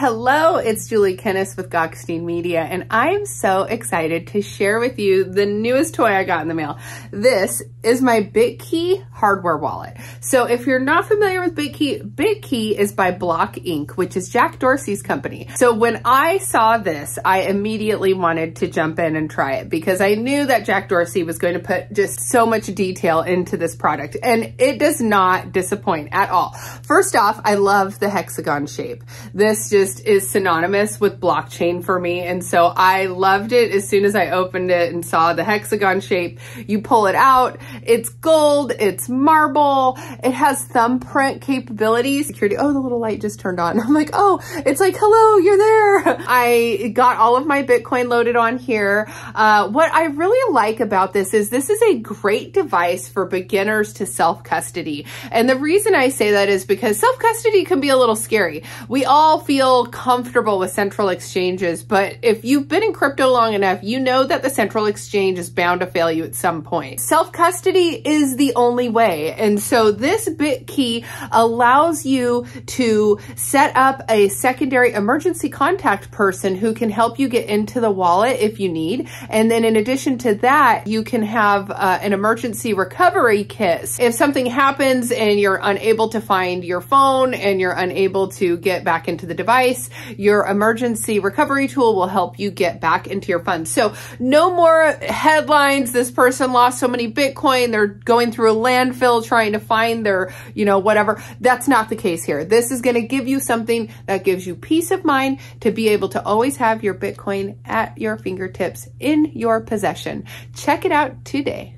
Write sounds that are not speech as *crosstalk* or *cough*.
Hello, it's Julie Kennis with Gokhshtein Media, and I am so excited to share with you the newest toy I got in the mail. This is my Bitkey hardware wallet. So if you're not familiar with Bitkey, Bitkey is by Block Inc., which is Jack Dorsey's company. So when I saw this, I immediately wanted to jump in and try it because I knew that Jack Dorsey was going to put just so much detail into this product, and it does not disappoint at all. First off, I love the hexagon shape. This just just is synonymous with blockchain for me. And so I loved it as soon as I opened it and saw the hexagon shape. You pull it out, it's gold, it's marble, it has thumbprint capabilities. Security, oh, the little light just turned on. *laughs* I'm like, oh, it's like, hello, you're there. *laughs* I got all of my Bitcoin loaded on here. Uh, what I really like about this is this is a great device for beginners to self-custody. And the reason I say that is because self-custody can be a little scary. We all feel comfortable with central exchanges, but if you've been in crypto long enough, you know that the central exchange is bound to fail you at some point. Self-custody is the only way. And so this Bitkey allows you to set up a secondary emergency contact person who can help you get into the wallet if you need. And then in addition to that, you can have uh, an emergency recovery kit. If something happens and you're unable to find your phone and you're unable to get back into the device, your emergency recovery tool will help you get back into your funds. So no more headlines. This person lost so many Bitcoin. They're going through a landfill trying to find their, you know, whatever. That's not the case here. This is going to give you something that gives you peace of mind to be able to always have your Bitcoin at your fingertips in your possession. Check it out today.